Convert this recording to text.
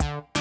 Bye.